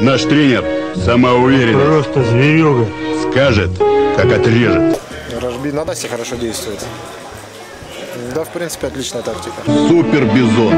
Наш тренер самоуверенный. Просто зверюга. Скажет, как отрежет. Рожби на Дасе хорошо действует. Да, в принципе, отличная тактика. Супер Бизон.